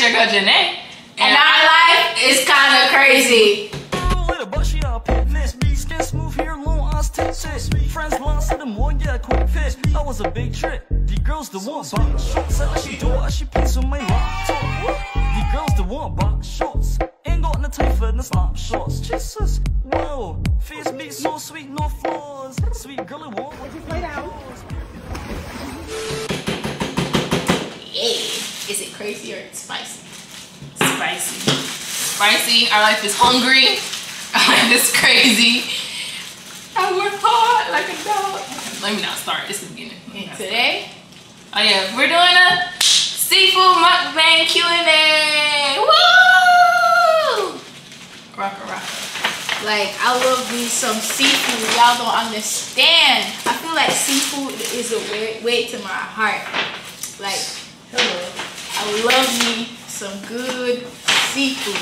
it's your girl Janae. And our life is kind of crazy. Friends lost to the more, yeah, quick fish. That was a big trip. The girls the one box shorts. Said that she do it, she piece on my laptop. The girls the one box shorts. Ain't got no time for the snapshots. Jesus, whoa. Face beat so sweet, no flaws. Sweet girl, it won't. Would you play down? Yeah. Is it crazy or spicy? Spicy. Spicy. Our life is hungry. Our life is crazy. I work hard like a dog. Let me not start. It's the beginning. And today, Oh yeah, we're doing a seafood mukbang Q&A. Woo! Rocka rocka. like, I love me some seafood. Y'all don't understand. I feel like seafood is a way, way to my heart. Like, Hello. I love me some good seafood.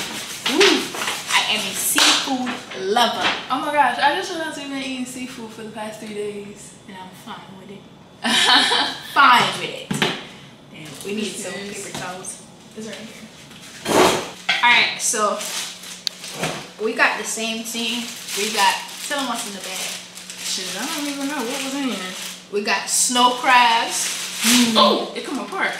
Woo! I am a seafood lover. Oh my gosh, I just realized we've been eating seafood for the past three days. And I'm fine with it. Fine with it. Damn, we need some paper towels. It's right here. Alright, so we got the same thing. We got tell them what's in the bag. Shit, I don't even know what was in here. We got snow crabs. Oh, it come apart.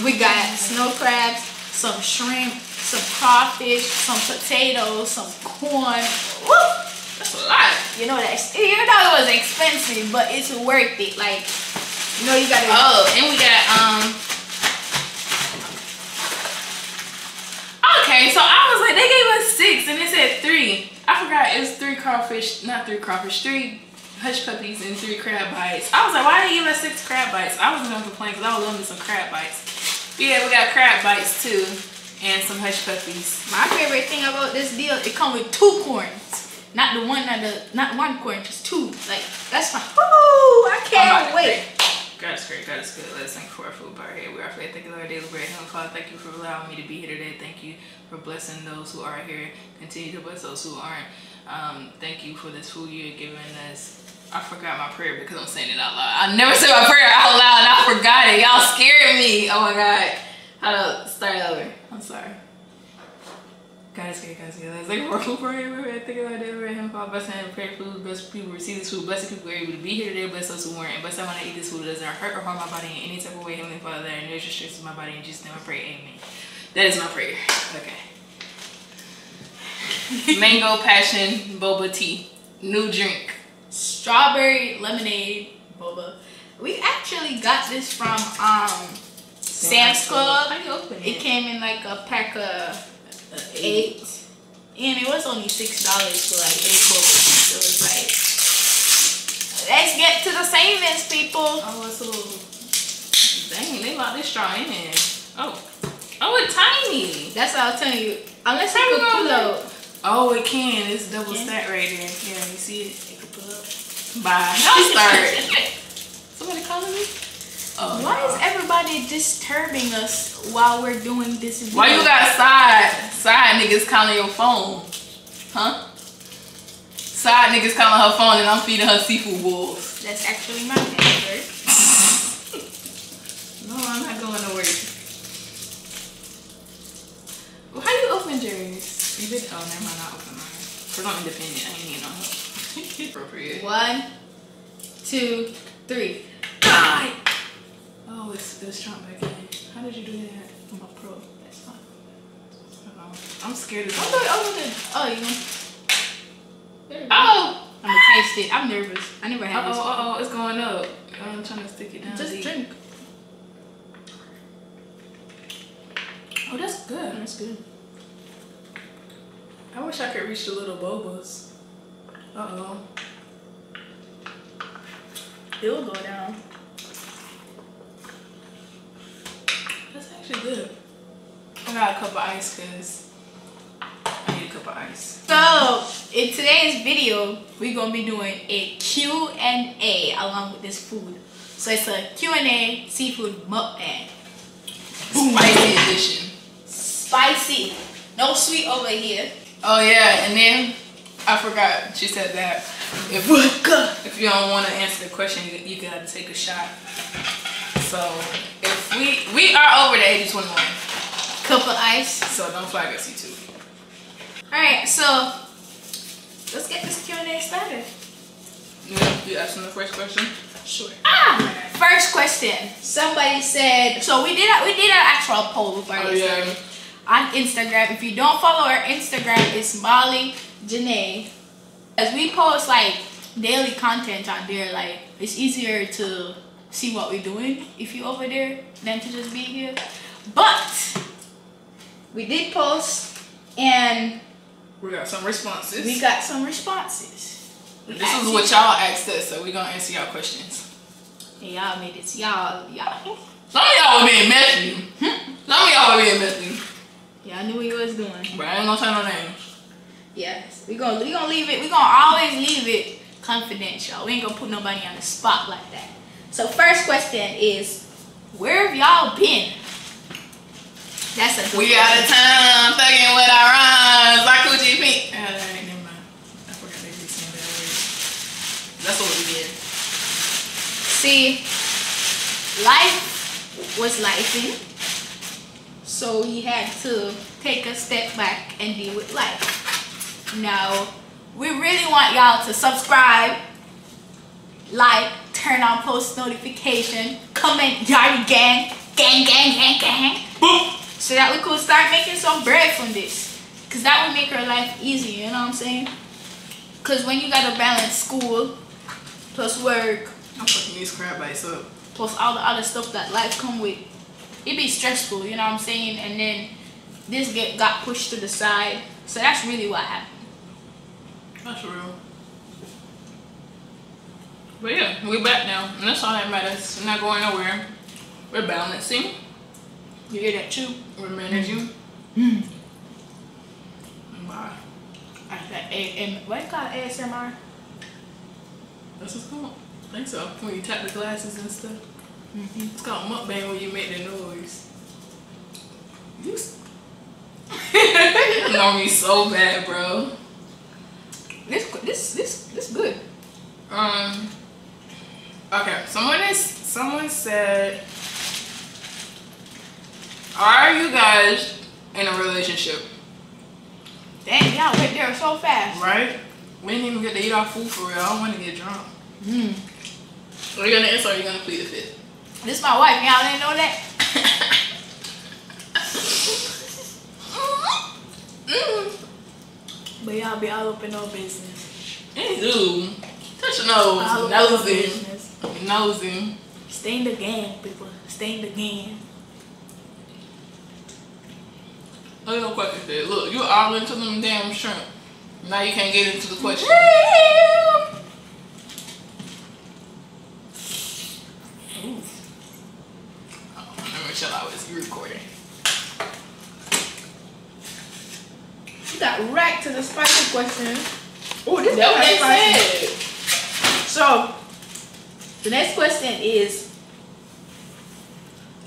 We got snow crabs, some shrimp, some crawfish, some potatoes, some corn. Woo! That's a lot. You know that you know it was expensive, but it's worth it. Like you know you gotta Oh, and we got um. Okay, so I was like, they gave us six, and it said three. I forgot it was three crawfish, not three crawfish, three hush puppies and three crab bites. I was like, why did they give us six crab bites? I wasn't gonna complain because I was loving some crab bites. Yeah, we got crab bites too, and some hush puppies. My favorite thing about this deal, it come with two corns. Not the one, not the not one corn, just two. Like that's my Woo! I can't wait. God is great, God is good. Let us thank for our food bar here. We are faith, thank you, Lord, daily bread. Heavenly Father, thank you for allowing me to be here today. Thank you for blessing those who are here. Continue to bless those who aren't. Um, thank you for this food you're giving us. I forgot my prayer because I'm saying it out loud. I never said my prayer out loud and I forgot it. Y'all scared me. Oh my God. How to start over. I'm sorry. God is good, God is good. Let's you for food bar here. Thank you, Lord, daily bread. Heavenly Father, bless and pray for food. Bless people receive this food. Bless the people able to be here today. Bless those who weren't. And bless someone that eat this food doesn't hurt or harm my body in any type of way. Heavenly Father, that nourishes stresses my body. In Jesus' name I pray. Amen. That is my prayer. Okay. Mango passion boba tea. New drink. Strawberry lemonade boba. We actually got this from um Sam's Club. How do you open it? It came in like a pack of eight. And it was only six dollars for like eight bobas. So it's like let's get to the savings people. Oh, it's a little. Dang, they locked this straw in there. Oh. Oh, it's tiny. That's what I'll telling you. Unless you you pull out. Oh, it can. It's double Can? stack right there. Yeah, you see it? It can pull up. Bye. Start. Somebody calling me? Oh, Why no. is everybody disturbing us while we're doing this video? Why you got side side niggas calling your phone? Huh? Side niggas calling her phone and I'm feeding her seafood bowls. That's actually my answer. No, I'm not going to work. Well, how you open yours? You did? Oh, never mind. I opened mine. Cause I'm independent. I ain't need no help. Appropriate. One, two, three. God. Oh, it's it's Trump back in. How did you do that? I'm a pro. That's fine. Uh-oh. I'm scared of Oh, that. oh, oh, oh, you want? There we. Oh. I'm gonna taste it. I'm nervous. I never Uh had this. oh, uh oh, it's going up. I'm trying to stick it down. Just deep. drink. Oh, that's good. That's good. I wish I could reach the little bobas. Uh oh. It will go down. That's actually good. I got a cup of ice because I need a cup of ice. So, in today's video, we're gonna be doing a Q&A along with this food. So it's a Q&A seafood mukbang. Spicy edition. Spicy. No sweet over here. Oh yeah, and then I forgot she said that if if you don't want to answer the question, you, you gotta take a shot. So if we we are over the age of 21. cup of ice. So don't flag us, you too. All right, so let's get this Q and A started. Yeah, you asking the first question? Sure. Ah, first question. Somebody said so. We did a, we did an actual poll before Oh, yeah. on Instagram. If you don't follow our Instagram, it's Malli Janae. As we post like daily content on there, like it's easier to see what we're doing if you're over there than to just be here. But we did post and We got some responses. we got some responses. We this is what y'all asked us, so we're gonna answer y'all questions. Y'all made it. Y'all, y'all, Some of y'all were being messy. Hmm? Some of y'all were being messy. y'all knew what you was doing. But I ain't gonna say no names. Yes, we gonna we gonna leave it. We gonna always leave it confidential. We ain't gonna put nobody on the spot like that. So first question is, where have y'all been? That's a good We out of question. time fucking with our rhymes. Like Coochie Pink. Uh, never mind. I forgot they be saying that word. That's what we did. See, life was lifing, so he had to take a step back and deal with life. Now, we really want y'all to subscribe, like, turn on post notification, comment, Yaardigang, gang, gang, gang, gang, Boop. so that we could start making some bread from this. Cause that would make our life easier, you know what I'm saying? Cause when you gotta balance school, plus work, I'm fucking these crab bites up. plus all the other stuff that life come with, it be stressful, you know what I'm saying? And then this get got pushed to the side. So that's really what happened. That's real. But yeah, we're back now. And that's all that matters. We're not going nowhere. We're balancing. You hear that too? We're managing. Hmm. Bye. I said, A- and what you call ASMR? That's what's called. I think so. When you tap the glasses and stuff. Mm-hmm. It's called mukbang when you make the noise. You know me so bad, bro. This this this this good. Um. Okay. Someone is. Someone said, "Are you guys in a relationship?" Dang, y'all went there so fast. Right? We didn't even get to eat our food for real. I don't want to get drunk. Mm. Are you gonna answer? Or are you gonna plead the fifth? This my wife. Y'all didn't know that? mm. But y'all be all up in our business. Anywho, touch your All nose. our Nosy. business. Nosy. Stay in the game, people. Stay in the game. Look at no question there. Look, you all into them damn shrimp. Now you can't get into the question. Ooh. Oh, let me chill out. It's you recording. Right to the spicy question. Oh, this what is spicy. said. So, the next question is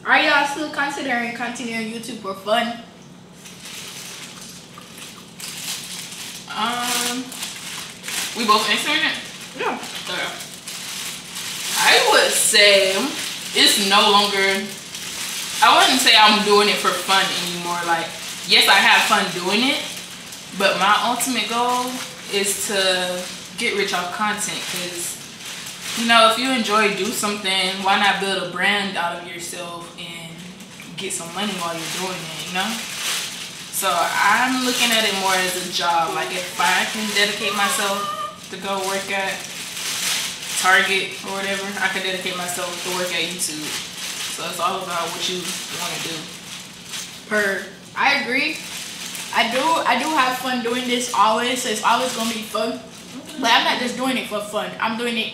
Are y'all still considering continuing YouTube for fun? Um, we both answering it. Yeah. I would say it's no longer. I wouldn't say I'm doing it for fun anymore. Like, yes, I have fun doing it, but my ultimate goal is to get rich off content. Cause you know, if you enjoy do something, why not build a brand out of yourself and get some money while you're doing it? You know. So I'm looking at it more as a job. Like if I can dedicate myself to go work at Target or whatever, I can dedicate myself to work at YouTube. So it's all about what you want to do. Per. I agree. I do I do have fun doing this always, so it's always gonna be fun. But I'm not just doing it for fun. I'm doing it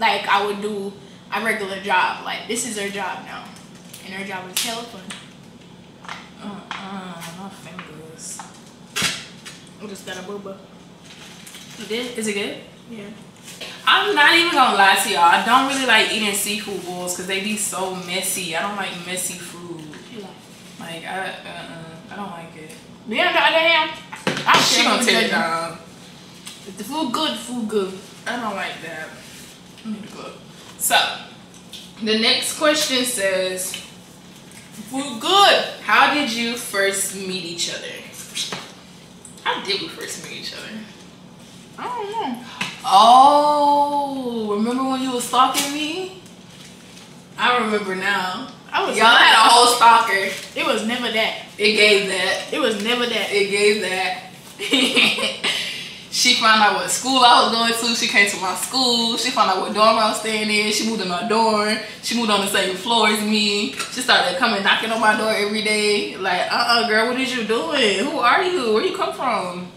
like I would do a regular job. Like this is her job now. And her job is hella fun. Uh-uh, my fingers. I just got a booba. You did? Is it good? Yeah. I'm not even gonna lie to y'all. I don't really like eating seafood bowls because they be so messy. I don't like messy food. Like I, uh, I don't like it. Me on the other hand, I'm She gonna take it down. If the food good, food good. I don't like that. I need to go. So, the next question says, Food good. How did you first meet each other? How did we first meet each other? I don't know. Oh, remember when you was stalking me? I remember now. I was Y'all had a whole stalker. It was never that. It gave that. It was never that. It gave that. she found out what school I was going to. She came to my school. She found out what dorm I was staying in. She moved in my dorm. She moved on the same floor as me. She started coming knocking on my door every day. Like, uh-uh, girl, what is you doing? Who are you? Where you come from?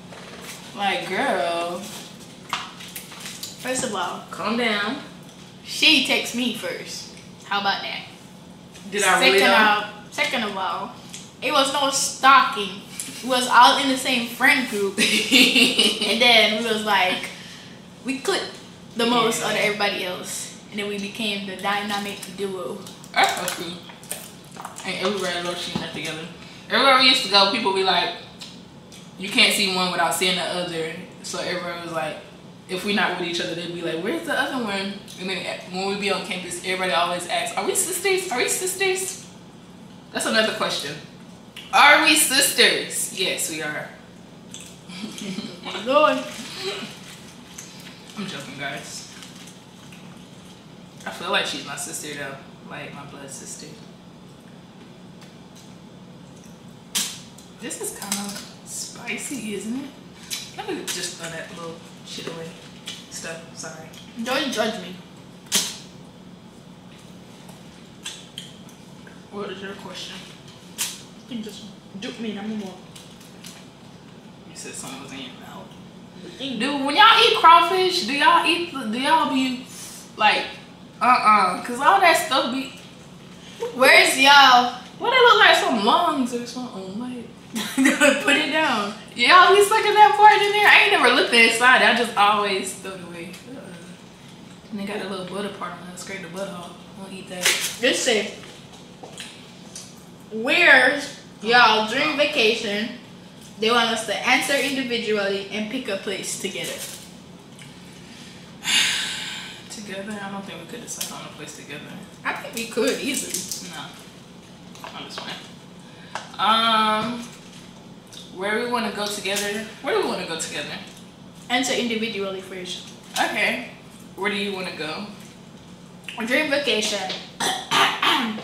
Like, girl, First of all, calm down. she texts me first. How about that? Did I second really of uh, second of all, it was no stalking. We was all in the same friend group, and then we was like, we clicked the most out of everybody else, and then we became the dynamic duo. That's so true. And everywhere low she together. Everywhere we used to go, people be like, you can't see one without seeing the other. So everyone was like, if we're not with each other, they'd be like, where's the other one? And then when we be on campus, everybody always asks, are we sisters? Are we sisters? That's another question. Are we sisters? Yes, we are. Lord, I'm joking, guys. I feel like she's my sister though, like my blood sister. This is kind of spicy, isn't it? Let me just throw that little shit away. Stuff. Sorry. don't judge me. What is your question? You can just dupe me and I'm more. You said something was in your mouth. Dude, when y'all eat crawfish, do y'all eat? the- Do y'all be like, uh, uh Cause all that stuff be. where's y'all? What it look like? Some lungs or something? Like. Put it down. Y'all be sucking that part in there? I ain't never looked inside. I just always throw it away. And they got a little butter part on it. Scrape the butter off. I won't eat that. Just say, where's y'all during vacation? They want us to answer individually and pick a place together. Together? I don't think we could decide on a place together. I think we could easily. No. I'm just fine. Um, where we want to go together? Where do we want to go together? Answer individually first. Okay. Where do you want to go? Dream vacation, um,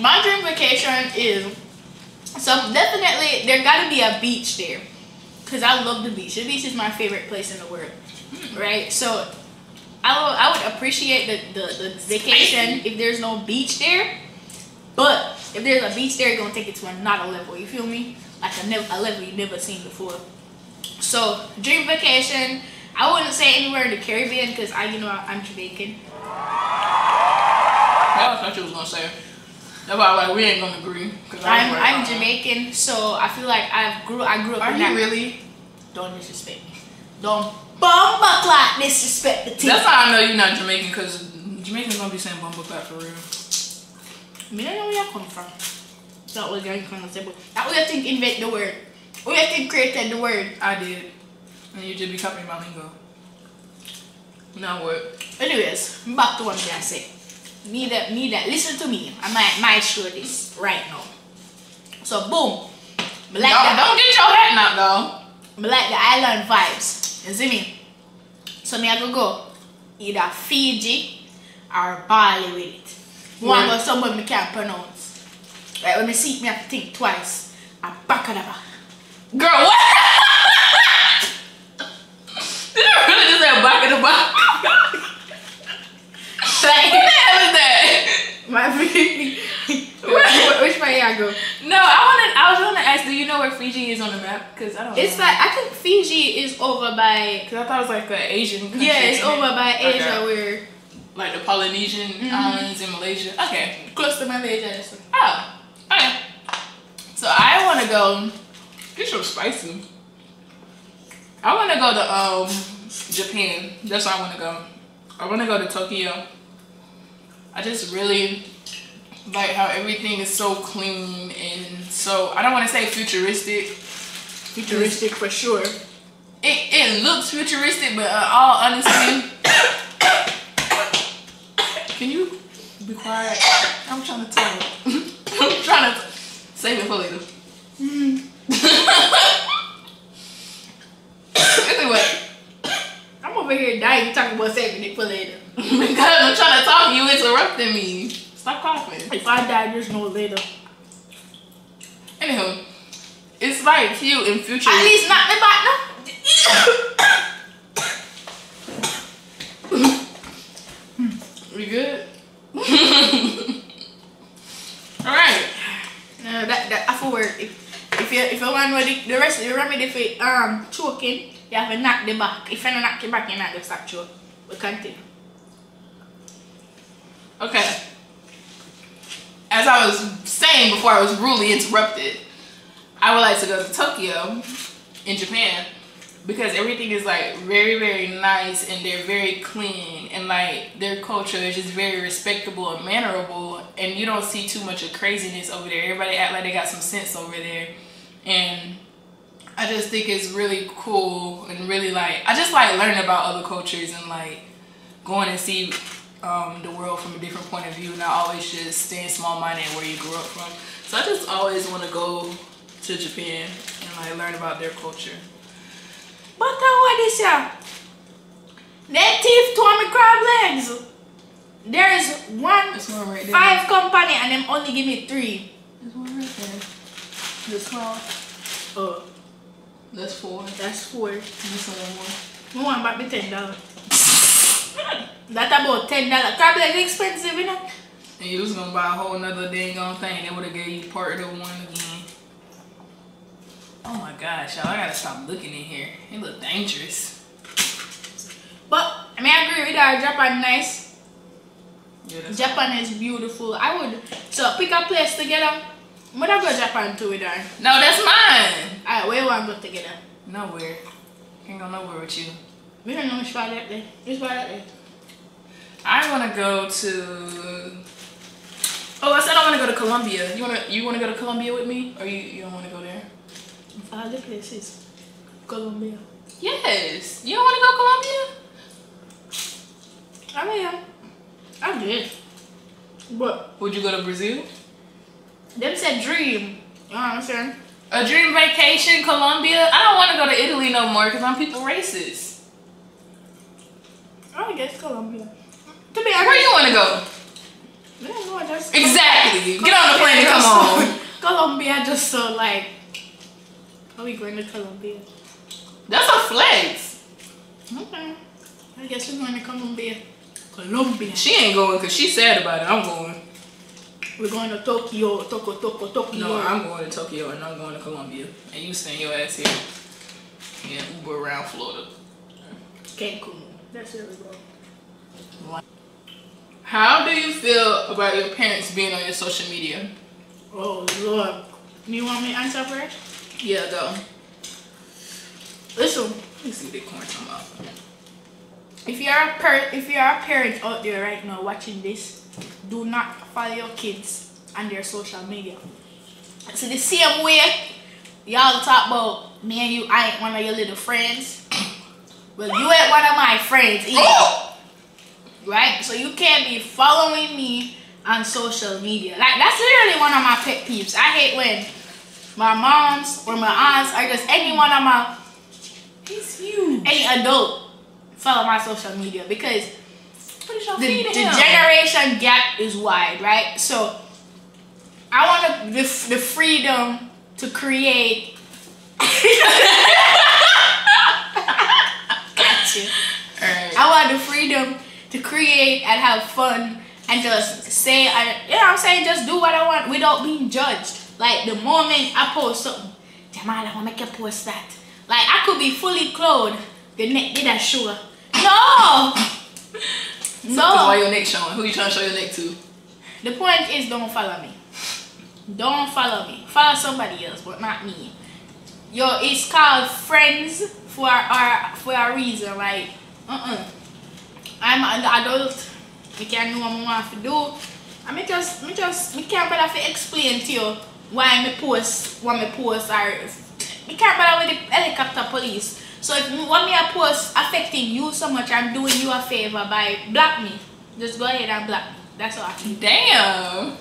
my dream vacation is so definitely there gotta be a beach there, cause I love the beach. The beach is my favorite place in the world, right? So I will, I would appreciate the, the, the vacation if there's no beach there, but if there's a beach there, you're gonna take it to another level. You feel me? Like a, a level you've never seen before. So dream vacation. I wouldn't say anywhere in the Caribbean because I, you know, I'm Jamaican. That was what you was gonna say. That's why like we ain't gonna agree. Cause I I'm I'm like. Jamaican, so I feel like I grew I grew up. Are in you that. really? Don't disrespect me. Don't bumba clock disrespect the team. That's how I know you're not Jamaican, cause Jamaicans gonna be saying bumble clap for real. Me don't know where you come from. That was very concept. That was you think invent the word. Who you think created the word? I did, and you just be copying my lingo. Now what? Anyways, back to what gonna say. Me that me that listen to me. I might might show this right now. So boom. Me like Don't, don't get your hat knocked though. Me like the island vibes. You see me? So me I go go either Fiji or Bali with it. One Where- go somewhere me can't pronounce. Like when me see it, me have to think twice. A bakadaba. Girl, what? Did you really just say the box? What the hell is that? My which, which way I go? No, I wanted. I was gonna ask. Do you know where Fiji is on the map? Cause I don't. It's know. like I think Fiji is over by Cause I thought it was like an Asian. Country, yeah, it's over by Okay. Asia. Like the Polynesian Mhm. islands in Malaysia. Okay. close to Malaysia. So. Oh. Okay. So I want to go. This so spicy. I want to go to um Japan. That's where I want to go. I want to go to Tokyo. I just really like how everything is so clean and so I don't want to say futuristic. Futuristic for sure. It it looks futuristic, but uh, all honesty, Can you be quiet? I'm trying to tell. you. I'm trying to save it for mm. later. anyway, I'm over here dying talking about saving it for later. because I'm trying to talk, you interrupting me. Stop coughing. If I die, there's no later. Anywho, it's like you in future. At least not the back, no. We good? All right. No, that that I for work. If if you if you want to the, the rest of the remedy for um choking, you have to knock the back. If you don't knock the back, you're not gonna stop choking. We continue. Okay. As I was saying before I was rudely interrupted, I would like to go to Tokyo in Japan because everything is like very, very nice and they're very clean and like their culture is just very respectable and mannerable and you don't see too much of craziness over there. Everybody act like they got some sense over there. And I just think it's really cool and really like I just like learning about other cultures and like going and see um, the world from a different point of view, not always just staying small minded where you grew up from. So I just always want to go to Japan and like learn about their culture. But uh, what this here? That thief tore me crab legs. There is one one right there. five company and them only give me three. There's one right there. This one. Oh, That's four. that's four. This one more. Want back the ten dollar. that about ten dollar. Crab legs expensive, you know. And you was gonna buy a whole nother dang on thing. They would have gave you part of the one again. Oh my gosh, y'all! I gotta stop looking in here. It look dangerous. But I mean, I agree with that. Japan nice. Yeah, Japan is beautiful. I would so pick a place together. I'm gonna go Japan too with her. No, that's mine. Alright, where you want to go together? Nowhere. Can't go nowhere with you. We don't know which part that day. Which part that day? I want to go to. Oh, I said I want to go to Colombia. You wanna you wanna go to Colombia with me, or you you don't want to go there? The places. Colombia. Yes. You don't want to go Colombia? I mean, yeah. I did. But Would you go to Brazil? them said dream. You know what I'm saying? A dream vacation, Colombia. I don't want to go to Italy no more because I'm people racist. I guess Colombia. To be Where you want to go? Know, just Exactly. Get on the plane and come on. Colombia just so like. Are we going to Colombia? That's a flex. Okay. I guess we're going to Colombia. Colombia. She ain't going because she's sad about it. I'm going. We're going to Tokyo, Tokyo, Tokyo, Tokyo. No, I'm going to Tokyo and I'm going to Colombia. And you staying your ass here. Yeah, Uber around Florida. Cancun. That's where we go. How do you feel about your parents being on your social media? Oh Lord. You want me to answer first? Yeah, though. Listen, Let me see the corn come up. if you're a per if you're a parent out there right now watching this, do not follow your kids on their social media. So the same way y'all talk about me and you, I ain't one of your little friends. Well, you ain't one of my friends either. Right? So you can't be following me on social media. Like that's literally one of my pet peeves. I hate when my moms or my aunts or just any one of my He's huge. any adult follow my social media because What is y'all the, the generation gap is wide, right? So I want the, the freedom to create. gotcha. Alright. I want the freedom to create and have fun and just say, I, you know what I'm saying, just do what I want without being judged. Like the moment I post something, Jamal, I want to make you post that. Like I could be fully clothed, the neck did that show. No! Why no! your neck showing? Who you trying to show your neck to? The point is don't follow me. Don't follow me. Follow somebody else, but not me. Yo, it's called friends for our for a reason. Like, uh-uh. I'm an adult. We can know what I want to do. I me just, me just, me can't bother to explain to you why me post, what me post, or me can't bother with the helicopter police. So if what me a post affecting you so much, I'm doing you a favor by block me. Just go ahead and block me. That's all I can. Damn.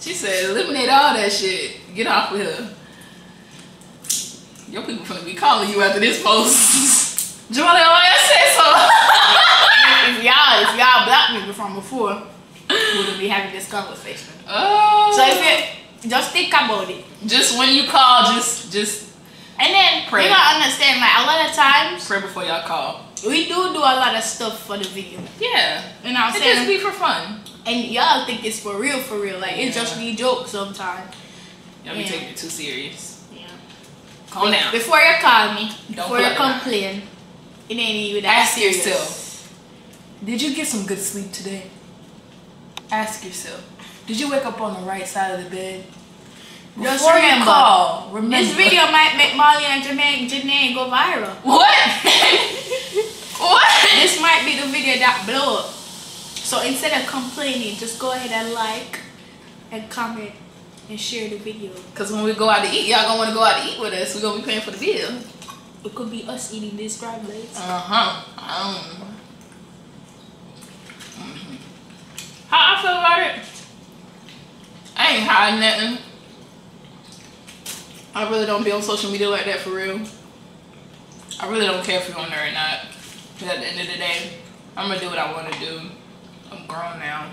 She said, eliminate all that shit. Get off with here. Your people gonna be calling you after this post. Joelle, why I said so? if y'all, if y'all blocked me from before, we would be having this conversation. oh. So if it, just think about it. just when you call, just just And then Pray. you gotta understand, like a lot of times pray before y'all call. we do do a lot of stuff for the video. Yeah. You know what I'm It just be for fun. and y'all think it's for real, for real. Like it's just Yeah. be jokes sometimes. Y'all be Yeah. taking it too serious. Yeah. Calm down. Before you call me, Don't before you it complain, it ain't even that Ask serious. yourself. Did you get some good sleep today? Ask yourself. Did you wake up on the right side of the bed? Just Before you call, remember. This video might make Malli and Janae, Janae go viral. What? what? This might be the video that blow up. So instead of complaining, just go ahead and like and comment and share the video. Because when we go out to eat, y'all gonna want to go out to eat with us. We're gonna be paying for the bill. It could be us eating these crab legs. Uh huh. Um. mhm. How I feel about it? I ain't hiding nothing. I really don't be on social media like that for real. I really don't care if you're on there or not. 'Cause at the end of the day, I'm gonna do what I want to do. I'm grown now.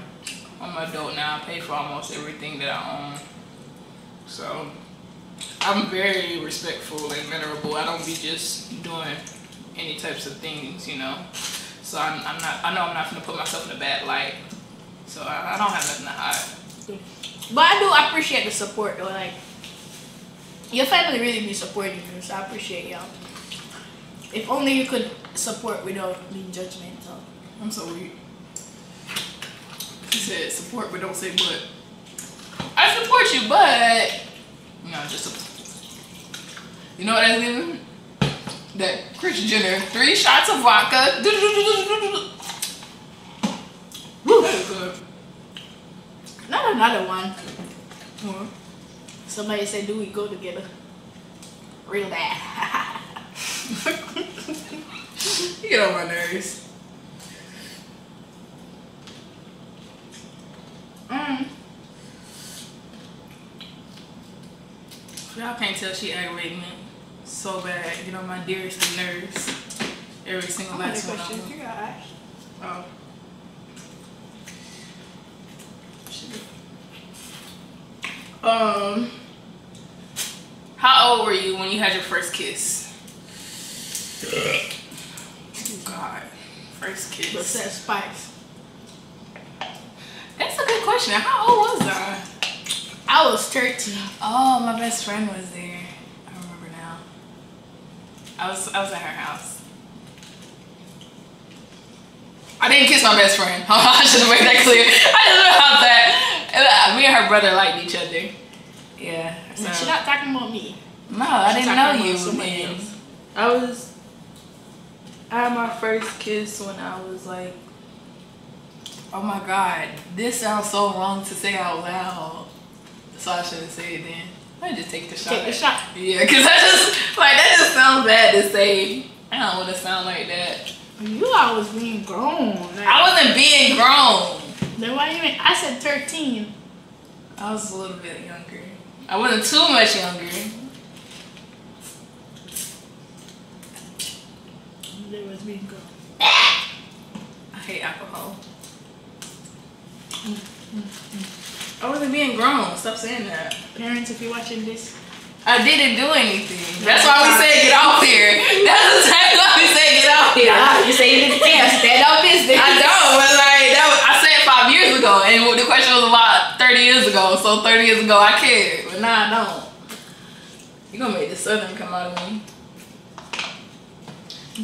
I'm an adult now. I pay for almost everything that I own. So I'm very respectful and venerable. I don't be just doing any types of things, you know. So I'm, I'm not. I know I'm not gonna put myself in a bad light. So I, I don't have nothing to hide. But I do appreciate the support though. Like your family really be supporting you, so I appreciate y'all. If only you could support without being judgmental. I'm so weak. She said support, but don't say but. I support you, but no, just support. You know what that's giving? That Kris Jenner three shots of vodka. That is good. Not another one. Somebody said, "Do we go together?" Real bad. You get on my nerves. mm. Y'all can't tell she aggravating me so bad. You know, my dearest nerves. Every single last one. questions you got? Ash? Oh. Um, how old were you when you had your first kiss? Oh God, first kiss. What's kiss. that spice? That's a good question. How old was I? I was 13. Oh, my best friend was there. I remember now. I was I was at her house. I didn't kiss my best friend. I should have made that clear. I didn't know about that. Uh, Me and her brother liked each other. Yeah. She's So. not talking about me. No, I She's didn't know you. somebody then. else. I was. I had my first kiss when I was like. Oh my god, this sounds so wrong to say out loud. So I shouldn't say it then. I just take the shot. Take the shot. Yeah, cause that just like that just sounds bad to say. I don't want to sound like that. You always being grown. Like, I wasn't being grown. Then why you mean? I said 13. I was a little bit younger. I wasn't too much younger. They was being grown. I hate alcohol. I wasn't being grown. Stop saying that. Parents, if you're watching this, I didn't do anything. That's why we said get off here. That's exactly why we said get off here. Ah, you say you didn't care. Stand up business. I know, but like that was, I said five years ago, and the question was about thirty years ago. So thirty years ago, I cared, but now I don't. You gonna make the southern come out of me?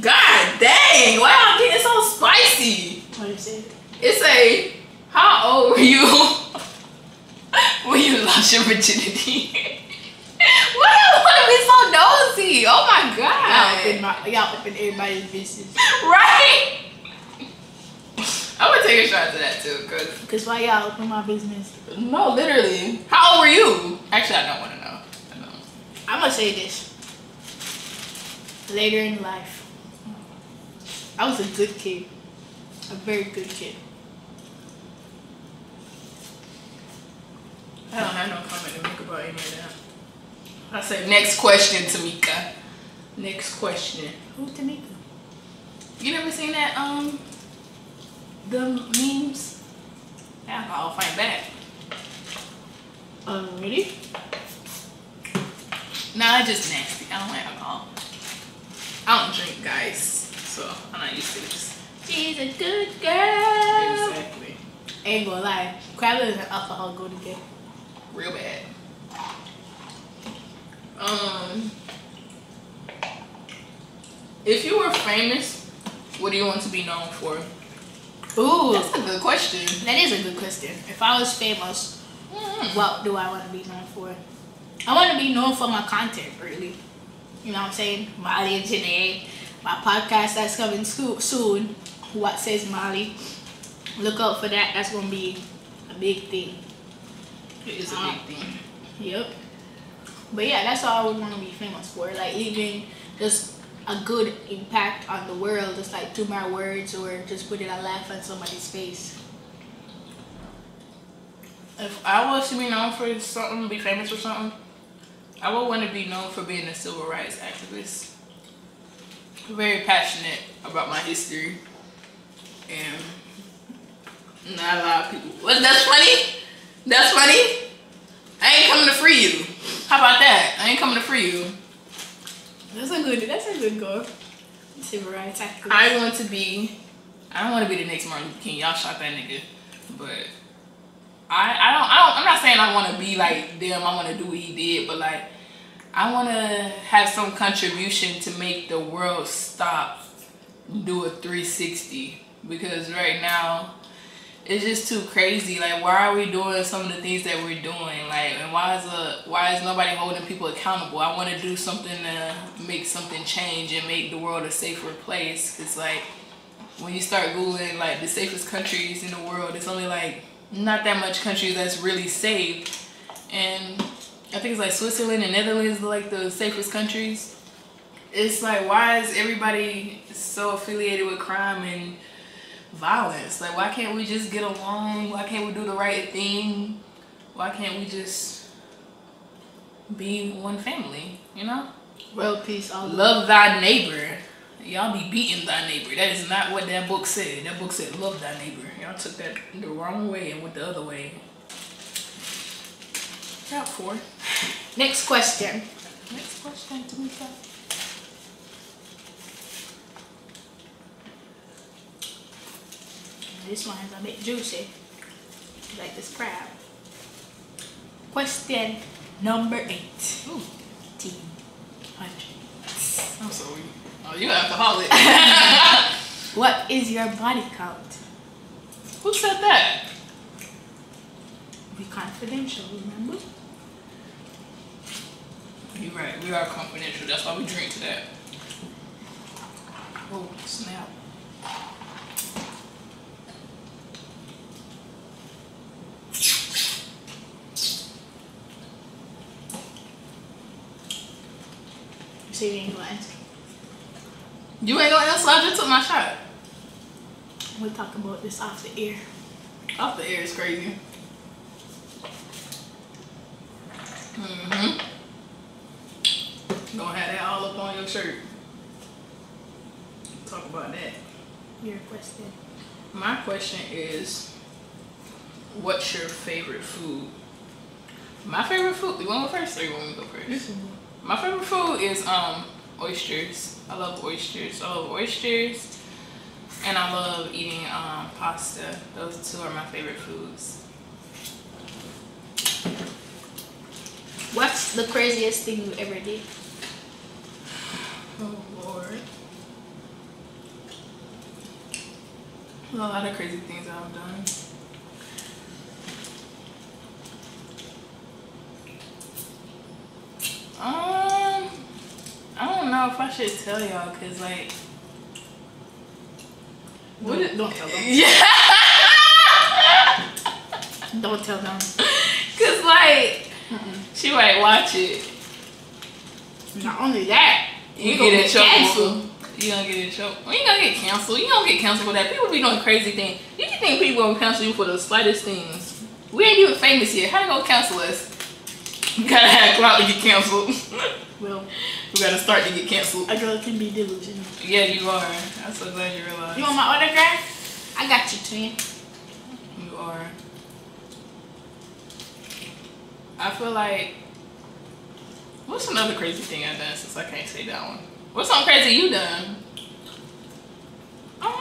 God dang! Why y'all getting so spicy? What you say? It's a how old were you when you lost your virginity? Why do I be so nosy? Oh my Y'all open, god! my, y'all open everybody's business. Right? I'm gonna take a shot to that too, cause. Cause why y'all open my business? No, literally. How old were you? Actually, I don't want to know. I know. I'm gonna say this. Later in life, I was a good kid, a very good kid. I don't have no comment to make about any of that. I say next question, Tamika. Next question. Who's Tamika? You never seen that um the memes? Alcohol fight back. Um, really? Nah, it's just nasty. I don't like alcohol. I don't drink, guys, so I'm not used to this. She's a good girl. Exactly. Ain't gonna lie, crab and alcohol go together. Real bad. Um, if you were famous, what do you want to be known for? Ooh, That's a good question. that is a good question. If I was famous, Mm. what do I want to be known for? I want to be known for my content, really. You know what I'm saying? Malli and Janae, my podcast that's coming soon. What says Malli? Look out for that. That's gonna be a big thing. It is a Um, big thing. Yep. But yeah, that's all I would want to be famous for. Like leaving just a good impact on the world, just like through my words or just putting a laugh on somebody's face. If I was to be known for something, be famous for something, I would want to be known for being a civil rights activist. Very passionate about my history, and not a lot of people. What? That's funny. That's funny. I ain't coming to free you. How about that? I ain't coming to free you. That's a good. That's a good goal. Rights activist. I want to be. I don't want to be the next Martin Luther King. Y'all shot that nigga, but I I don't I don't. I'm not saying I want to be like them. I want to do what he did, but like I want to have some contribution to make the world stop, do a 360 because right now it's just too crazy. Like, why are we doing some of the things that we're doing? Like, and why is a why is nobody holding people accountable? I want to do something to make something change and make the world a safer place. It's like when you start googling like the safest countries in the world, it's only like not that much countries that's really safe, and I think it's like Switzerland and Netherlands like the safest countries. It's like why is everybody so affiliated with crime and violence. Like, why can't we just get along? Why can't we do the right thing? Why can't we just be one family? You know, World peace. All love. thy neighbor. Y'all be beating thy neighbor. That is not what that book said. That book said love thy neighbor. Y'all took that the wrong way and went the other way. Out for. Next question. Next question, Tamika. This one is a bit juicy. Like this crab. Question number eight. Ooh, Team hundred. I'm sorry. Oh, you alcoholic. What is your body count? Who said that? Be confidential, remember? You're right. We are confidential. That's why we drink to that. Oh, snap. You you ain't gonna answer. You ain't gonna answer. I just took my shot. We'll talk about this off the air. Off the air is crazy. Mm-hmm. Gonna have that all up on your shirt. Talk about that. Your question. My question is, what's your favorite food? My favorite food. You want to go first, or you want me to go first? My favorite food is um oysters. I love oysters. I love oysters, and I love eating um pasta. Those two are my favorite foods. What's the craziest thing you ever did? Oh Lord. A lot of crazy things I've done. Um, I don't know if I should tell y'all, cause like, what? Don't, don't tell them. Yeah. Don't tell them. Cause like, she might watch it. Not only that, You get gonna in trouble. canceled. You gonna get in trouble. We ain't gonna get canceled. You gonna get canceled for that. People be doing crazy things. You think people gonna cancel you for the slightest things. We ain't even famous yet. How they gonna cancel us? We gotta have clout to get canceled. Well, we gotta start to get canceled. a girl can be diligent. Yeah, you are. I'm so glad you realized. You want my autograph? I got you, twin. You are. I feel like. What's another crazy thing I've done since I can't say that one? What's something crazy you done? Um,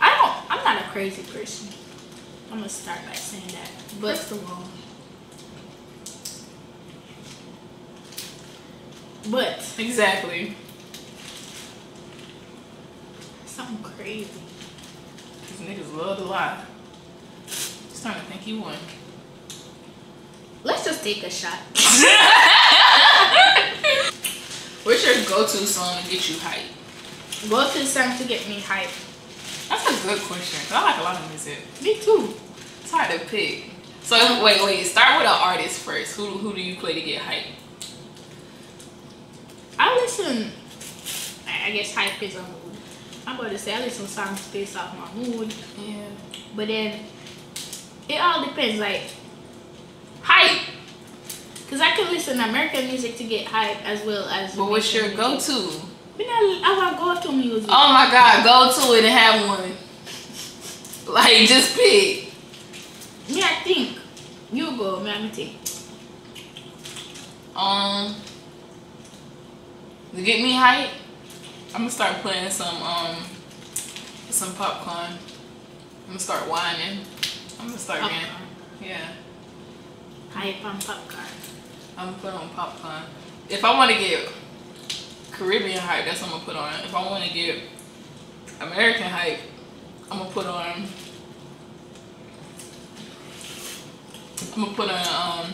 I don't. I'm not a crazy person. I'm gonna start by saying that. But First of all, but exactly. something crazy. These niggas love to lie. Starting to think you won. Let's just take a shot. What's your go-to song to get you hype? Go to song to get me hype. That's a good question. 'cause I like a lot of music. Me too. It's hard to pick. So wait, wait. Start with an artist first. Who who do you play to get hype? I listen. I guess hype is a mood. I'm about to say I listen songs based off my mood, Yeah. but then it all depends. Like Hype. Cause I can listen to American music to get hype as well as. But what's your go-to? Not, I want go to music. Oh my God, go to it and have one. Like just pick. Me, I think you go. Me, I think. Um. To get me hype, I'm gonna start putting some um some Popcaan. I'm gonna start whining. I'm gonna start Popcaan. getting yeah. Hype on Popcaan. I'm gonna put on Popcaan. If I want to get Caribbean hype, that's what I'm gonna put on. If I want to get American hype, I'm gonna put on. I'm gonna put on. Um,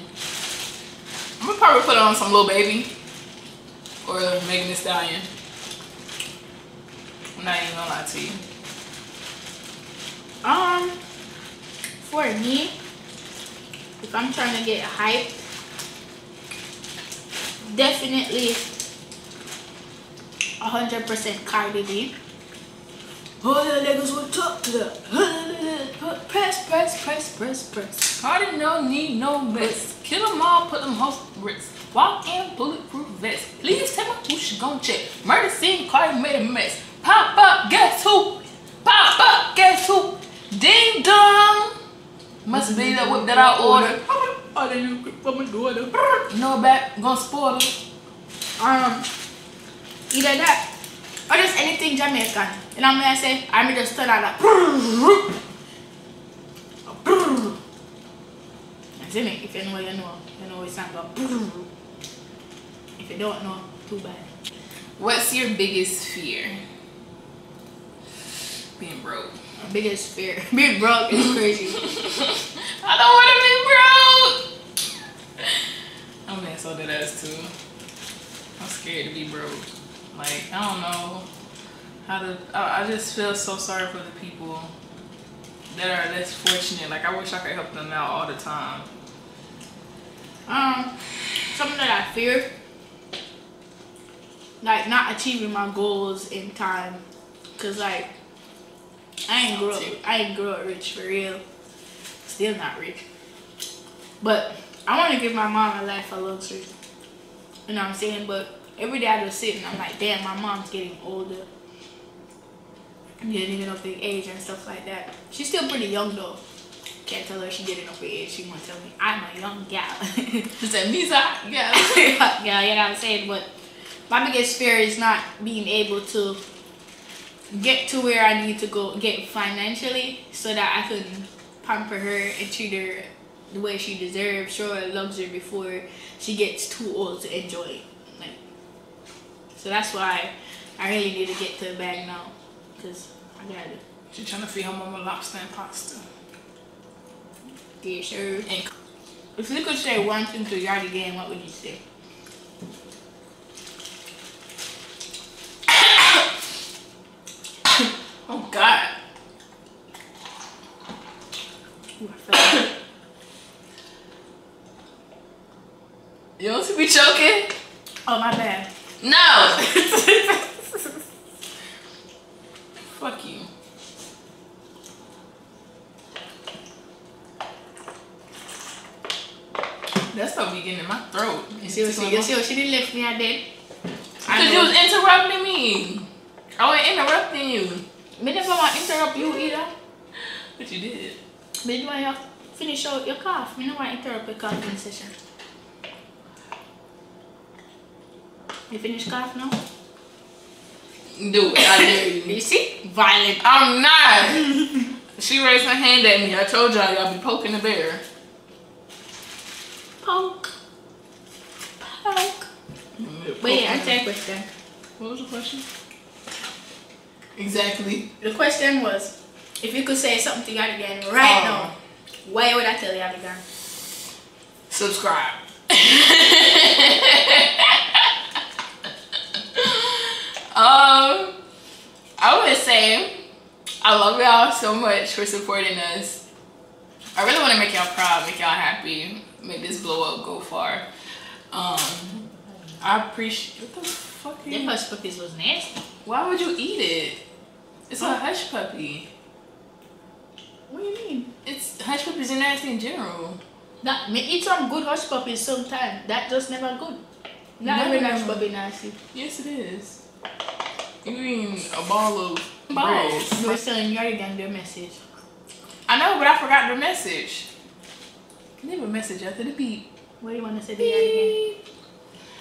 I'm gonna probably put on some Lil Baby or Megan Thee Stallion. I'm not even gonna lie to you. Um, for me, if I'm trying to get hype, definitely 100% Cardi B. All the niggas will talk to that. Press, press, press, press, press. Cardi no need no vest. Kill them all, put them host bricks. Walk in bulletproof vest. Please tell me who she gon' check. Murder scene, Cardi made a mess. Pop up, guess who? Pop up, guess who? Ding dong. Must be the whip that I ordered. All new grip from my daughter. No back, gonna spoil her. Um, either that or just anything Jamaican. You know say? I'm just turn on that. That's it, If you know, you know. You know it's not going. If you don't know, too bad. What's your biggest fear? Being broke. My biggest fear. Being broke is crazy. I don't want to be broke. I'm being so dead ass too. I'm scared to be broke. Like I don't know how to. I, I just feel so sorry for the people that are less fortunate. Like I wish I could help them out all the time. um, something that I fear, like not achieving my goals in time, cause like I ain't grow up, I ain't grow up rich for real. Still not rich, but I want to give my mom a life of luxury. You know what I'm saying? But every day I just sit and I'm like, damn, my mom's getting older. Getting up in age and stuff like that. She's still pretty young though. Can't tell her she getting up in age. She won't tell me I'm a young gal. She said, "Visa, yeah." yeah, you know what I'm saying? But my biggest fear is not being able to get to where I need to go, get financially, so that I can pamper her and treat her the way she deserves, show her luxury before she gets too old to enjoy it. Like, so that's why I really need to get to the bag now, cause I got it. She's trying to feed her mama lobster and pasta. Yeah, sure. And If you could say one thing to Yaardigang, what would you say? Oh God, Ooh, I felt it. you don't see me choking? oh my bad. No. Fuck you. That stuff be getting in my throat. You see what she, you see what she did lift me, I did. Because you was interrupting me. I was interrupting you. Me never want to interrupt you either. But you did. Me do want you finish out your cough. Me no want to interrupt your coughing session. You finish cough now? Do it. I dare you. You see? Violent. I'm not. she raised her hand at me. I told y'all y'all be poking the bear. Poke. Poke. But yeah, answer your question. What was the question? Exactly. The question was, if you could say something to God again right Oh. now, why would I tell you again? Subscribe. um, I would say I love y'all so much for supporting us. I really want to make y'all proud, make y'all happy, make this blow up go far. Um, I appreciate. What the fuck? Are Them you, hush puppies was nasty. Why would you eat it? It's a hush puppy. What do you mean? It's hush puppies are nasty in general. That me eat some good hush puppies sometime. That just never good. Not No. every hush puppy nasty. Yes, it is. You mean a ball of Balls. You were telling your gang their message. I know, but I forgot the message. Leave a message after the beep. What do you want to say to your again? Beep.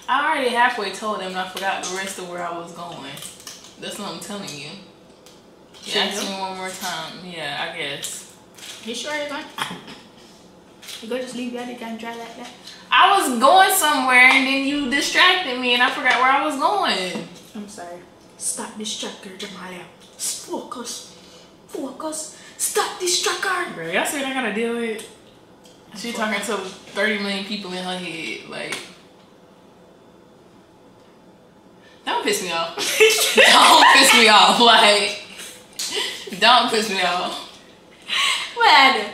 I already halfway told them and I forgot the rest of where I was going. That's what I'm telling you. Yeah, ask me one more time. Yeah, I guess. You sure you're going? You go just leave your other gang dry like that? I was going somewhere and then you distracted me and I forgot where I was going. I'm sorry. Stop distractor, Jamalia. Focus. Focus. Stop distractor. Bro, y'all see what I gotta deal with? She talking to 30 million people in her head. Like, don't piss me off. don't piss me off. Like, don't piss me off. Well,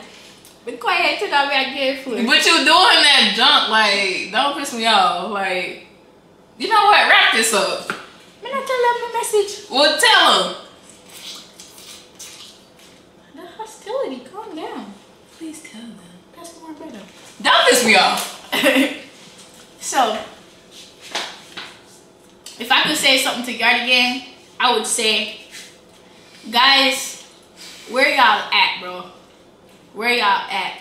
be quiet till I be a food. But you doing that junk, like, don't piss me off. Like, you know what? Wrap this up. Me not tell them the message. Well, tell them. The hostility, calm down. Please tell them. That's more better. Don't piss me off. so, if I could say something to Yaardigang, I would say, guys, where y'all at, bro? Where y'all at?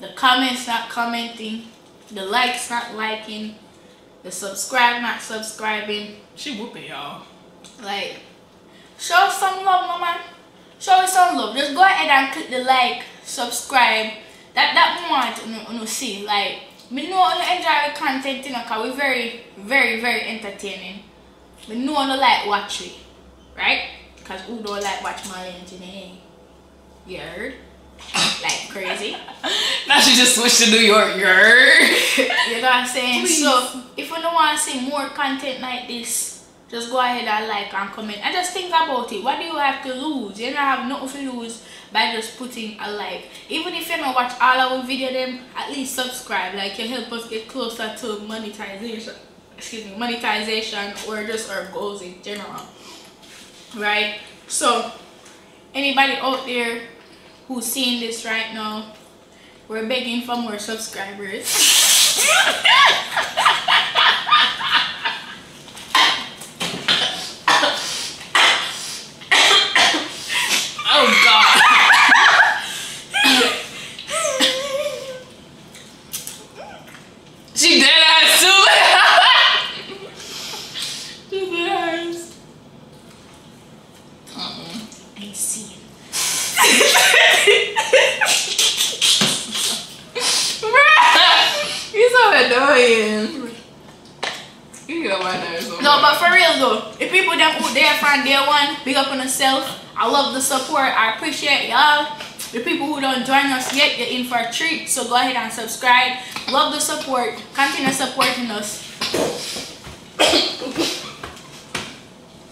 The comments not commenting, the likes not liking, the subscribe not subscribing. She whooping y'all. Like, show us some love, man. Show us some love. Just go ahead and click the like, subscribe. That that want to no, see. Like, me know you enjoy the content, you know, cause we're very, very, very entertaining. Me know you like watch it, right? Cause who don't like watch my engineer? You heard? Like crazy. Now she just switched to New York, you? You know what I'm saying? Please. So if you don't want to see more content like this, just go ahead and like and comment and just think about it. What do you have to lose? You don't have nothing to lose by just putting a like. Even if you don't watch all our video them, at least subscribe. Like you help us get closer to monetization. Excuse me, monetization or just our goals in general. Right? So anybody out there who's seeing this right now, we're begging for more subscribers. Oh God. She dead ass too. she dead ass. Uh-uh. I see. Bruh, You're so annoying. You get on my nerves. No, but for real though, if people them out there from day one, big up on yourself. I love the support. I appreciate y'all. The people who don't join us yet, you're in for a treat. So go ahead and subscribe. Love the support. Continue supporting us.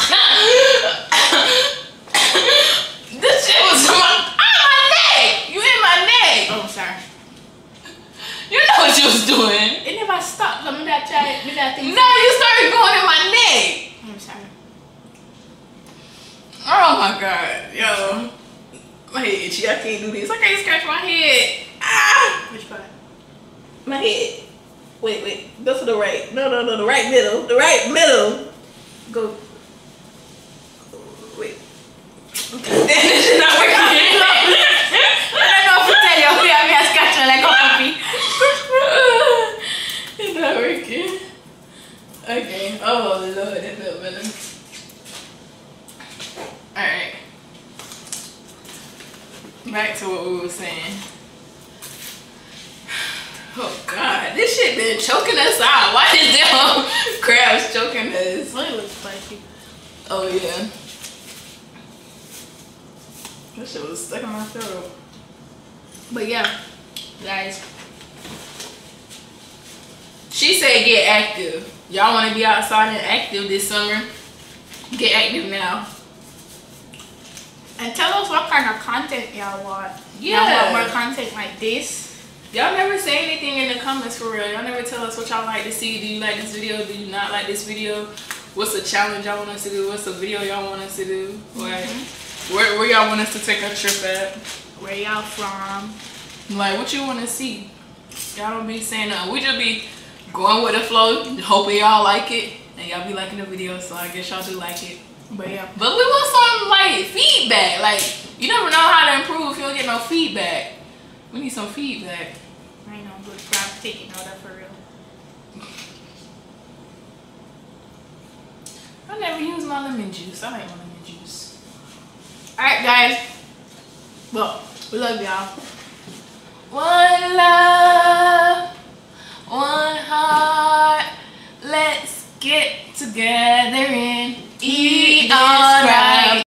this shit was my, on my neck. You in my neck. Oh, sorry. You know what you was doing. It never stopped. I'm not trying. No, you started going in my neck. I'm sorry. Oh my god, yo. My head itchy. I can't do this. I can't scratch my head. Ah! Which part? my head. Wait, wait. Go to the right. No, no, no. The right middle. The right middle. Go. Wait. this is not working. I don't know if you tell you, I mean, I scratch her like a puppy. It's not working. Okay. Oh lord, that felt better. Alright. Back to what we were saying. Oh god, this shit been choking us out. Why is them crabs choking us? It looks spicy. Oh yeah. That shit was stuck in my throat. But yeah, guys, She said get active. Y'all want to be outside and active this summer? Get active now. and tell us what kind of content y'all want. Yeah. Y'all want more content like this? Y'all never say anything in the comments for real. Y'all never tell us what y'all like to see. Do you like this video? Do you not like this video? What's a challenge y'all want us to do? What's a video y'all want us to do? Like, mm-hmm. where, where y'all want us to take a trip at? Where y'all from? Like, what you want to see? Y'all don't be saying nothing. We just be going with the flow, hoping y'all like it. And y'all be liking the video, so I guess y'all do like it. But yeah, But we want some, like, feedback. Like, you never know how to improve if you don't get no feedback. We need some feedback. I know good crab taking all that for real. I never use my lemon juice. I like my lemon juice. Alright guys. Well, we love y'all. One love, one heart. Let's get together and eat, eat all right.